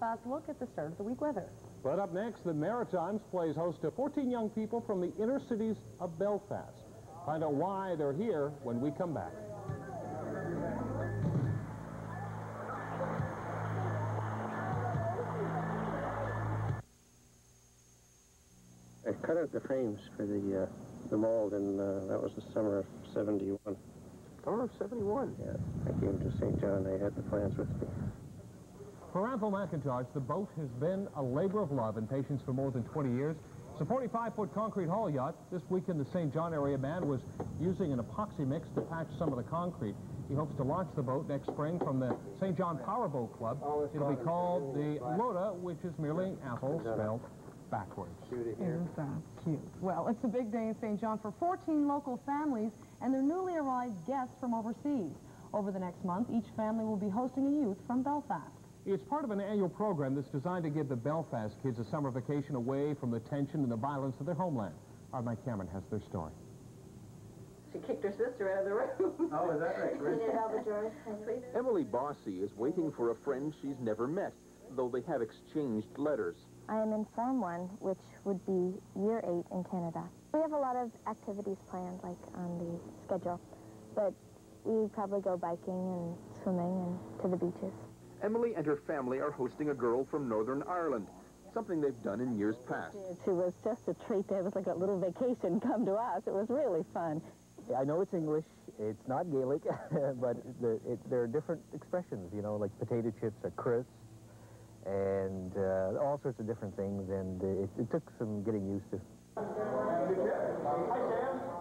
Fast look at the start of the week weather. But up next, the Maritimes plays host to 14 young people from the inner cities of Belfast. Find out why they're here when we come back. I cut out the frames for the uh, the mold, and uh, that was the summer of 71. Summer of 71? Yeah, I came to St. John. I had the plans with me. For Randall McIntosh, the boat has been a labor of love and patience for more than 20 years. It's a 45-foot concrete hull yacht. This weekend, the St. John area band was using an epoxy mix to patch some of the concrete. He hopes to launch the boat next spring from the St. John Powerboat Club. It'll be called the Loda, which is merely Apple spelled backwards. Isn't that cute? Well, it's a big day in St. John for 14 local families and their newly arrived guests from overseas. Over the next month, each family will be hosting a youth from Belfast. It's part of an annual program that's designed to give the Belfast kids a summer vacation away from the tension and the violence of their homeland. Our Mike Cameron has their story. She kicked her sister out of the room. Oh, is that right? Emily Bossy is waiting for a friend she's never met, though they have exchanged letters. I am in Form 1, which would be year 8 in Canada. We have a lot of activities planned, like on the schedule, but we probably go biking and swimming and to the beaches. Emily and her family are hosting a girl from Northern Ireland, something they've done in years past. It was just a treat. It was like a little vacation come to us. It was really fun. I know it's English, it's not Gaelic, but the, it, there are different expressions, you know, like potato chips or crisps, and uh, all sorts of different things, and uh, it, it took some getting used to.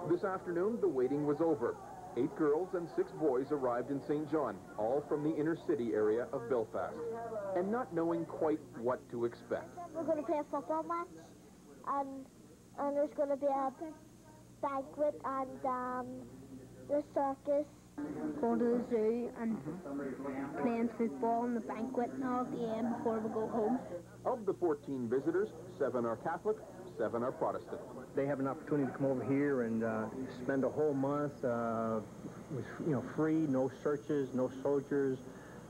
This afternoon, the waiting was over. Eight girls and six boys arrived in St. John, all from the inner city area of Belfast, and not knowing quite what to expect. We're going to play a football match, and, and there's going to be a banquet and um, the circus. Go to the zoo and playing football and the banquet and all at the end before we go home. Of the 14 visitors, seven are Catholic, seven are Protestant. They have an opportunity to come over here and uh, spend a whole month uh, with, you know, free, no searches, no soldiers.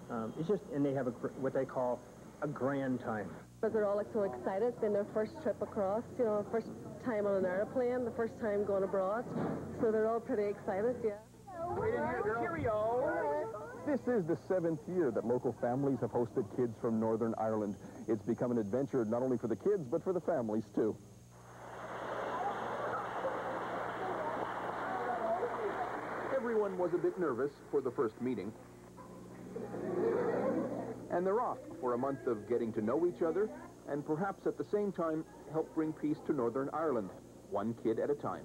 Um, it's just, and they have a, what they call a grand time. But they're all like so excited. It's been their first trip across, you know, first time on an airplane, the first time going abroad. So they're all pretty excited, yeah. This is the seventh year that local families have hosted kids from Northern Ireland. It's become an adventure not only for the kids, but for the families, too. Everyone was a bit nervous for the first meeting. And they're off for a month of getting to know each other and perhaps at the same time help bring peace to Northern Ireland, one kid at a time.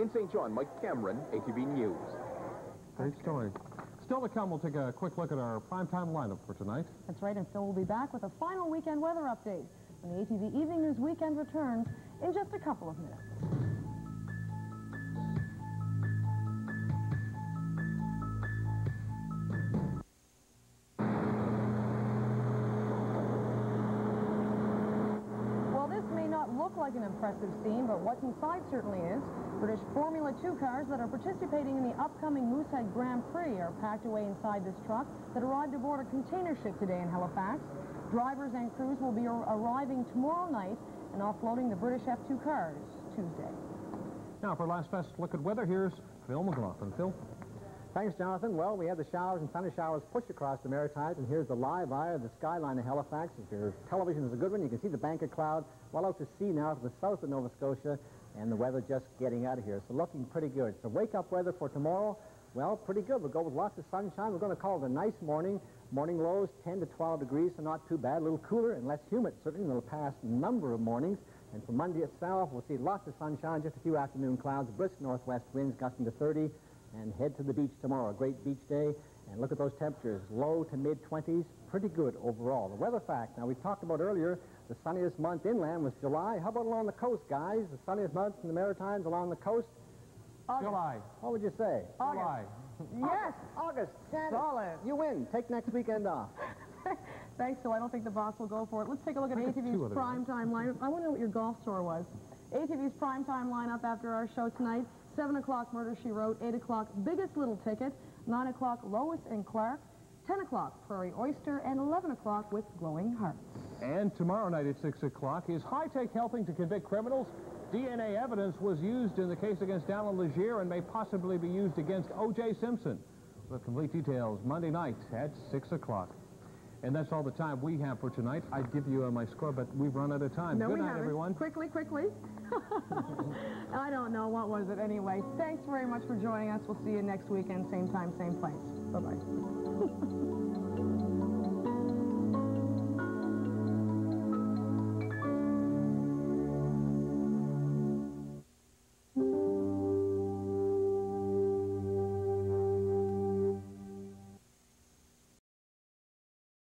In St. John, Mike Cameron, ATV News. Great story. Still to come, we'll take a quick look at our primetime lineup for tonight. That's right, and Phil will be back with a final weekend weather update when the ATV Evening News Weekend returns in just a couple of minutes. Look like an impressive scene, but what's inside certainly is. British Formula 2 cars that are participating in the upcoming Moosehead Grand Prix are packed away inside this truck that arrived aboard a container ship today in Halifax. Drivers and crews will be arriving tomorrow night and offloading the British F2 cars Tuesday. Now, for our last best look at weather, here's Phil McLaughlin. Phil? Thanks, Jonathan. Well, we had the showers and thunder showers push across the Maritimes, and here's the live eye of the skyline of Halifax. If your television is a good one, you can see the bank of cloud well out to sea now to the south of Nova Scotia, and the weather just getting out of here. So looking pretty good. So wake-up weather for tomorrow, well, pretty good. We'll go with lots of sunshine. We're going to call it a nice morning. Morning lows 10 to 12 degrees, so not too bad. A little cooler and less humid, certainly in the past number of mornings. And for Monday itself, we'll see lots of sunshine, just a few afternoon clouds, brisk northwest winds gusting to 30, and head to the beach tomorrow. A great beach day. And look at those temperatures, low to mid-20s, pretty good overall. The weather fact, now we talked about earlier, the sunniest month inland was July. How about along the coast, guys? The sunniest month in the Maritimes along the coast? July. What would you say? July. Yes! August. Solid. You win. Take next weekend off. Thanks, Phil. I don't think the boss will go for it. Let's take a look at ATV's other prime time lineup. I want to know what your golf score was. ATV's prime time lineup after our show tonight. 7 o'clock, Murder, She Wrote. 8 o'clock, Biggest Little Ticket. 9 o'clock, Lois and Clark. 10 o'clock, Prairie Oyster, and 11 o'clock with Glowing Hearts. And tomorrow night at 6 o'clock, is High-Tech helping to convict criminals? DNA evidence was used in the case against Allan Legere and may possibly be used against O.J. Simpson. With complete details Monday night at 6 o'clock. And that's all the time we have for tonight. I'd give you uh, my score, but we've run out of time. No, Good we night, haven't. everyone. Quickly, quickly. I don't know. What was it anyway? Thanks very much for joining us. We'll see you next weekend, same time, same place. Bye-bye.